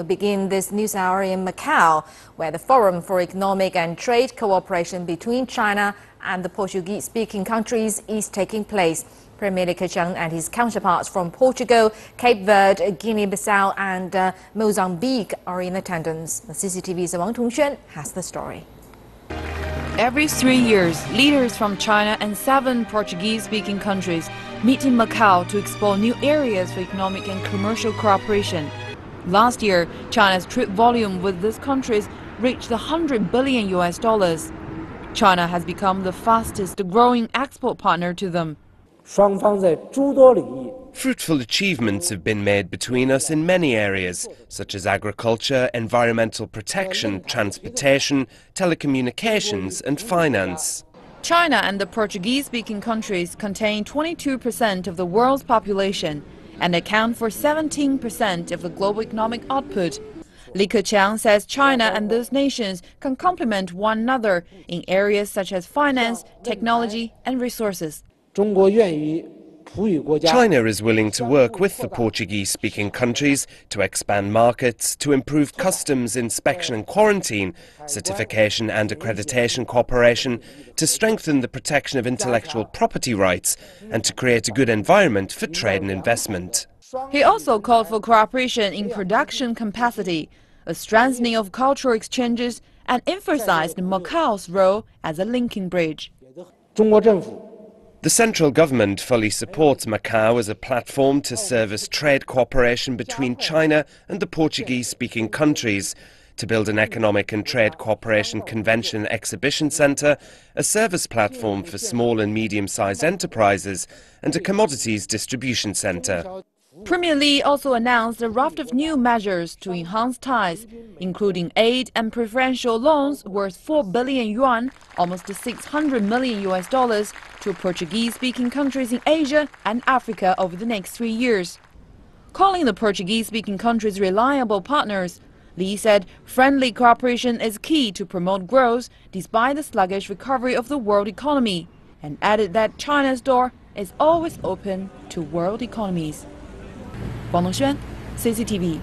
We begin this news hour in Macau, where the Forum for Economic and Trade Cooperation between China and the Portuguese-speaking countries is taking place. Premier Li Keqiang and his counterparts from Portugal, Cape Verde, Guinea-Bissau and uh, Mozambique are in attendance. The CCTV's Wang Tongxuan has the story. Every three years, leaders from China and seven Portuguese-speaking countries meet in Macau to explore new areas for economic and commercial cooperation. Last year, China's trade volume with these countries reached 100 billion US dollars. China has become the fastest growing export partner to them. Fruitful achievements have been made between us in many areas, such as agriculture, environmental protection, transportation, telecommunications and finance. China and the Portuguese-speaking countries contain 22% of the world's population and account for 17% of the global economic output. Li Keqiang says China and those nations can complement one another in areas such as finance, technology and resources. China is willing to work with the Portuguese-speaking countries to expand markets, to improve customs inspection and quarantine, certification and accreditation cooperation, to strengthen the protection of intellectual property rights, and to create a good environment for trade and investment. He also called for cooperation in production capacity, a strengthening of cultural exchanges, and emphasized Macau's role as a linking bridge. The central government fully supports Macau as a platform to service trade cooperation between China and the Portuguese-speaking countries, to build an economic and trade cooperation convention exhibition centre, a service platform for small and medium-sized enterprises, and a commodities distribution centre. Premier Li also announced a raft of new measures to enhance ties, including aid and preferential loans worth 4 billion yuan, almost 600 million US dollars, to Portuguese-speaking countries in Asia and Africa over the next three years. Calling the Portuguese-speaking countries reliable partners, Li said friendly cooperation is key to promote growth despite the sluggish recovery of the world economy, and added that China's door is always open to world economies. 广东轩 cctv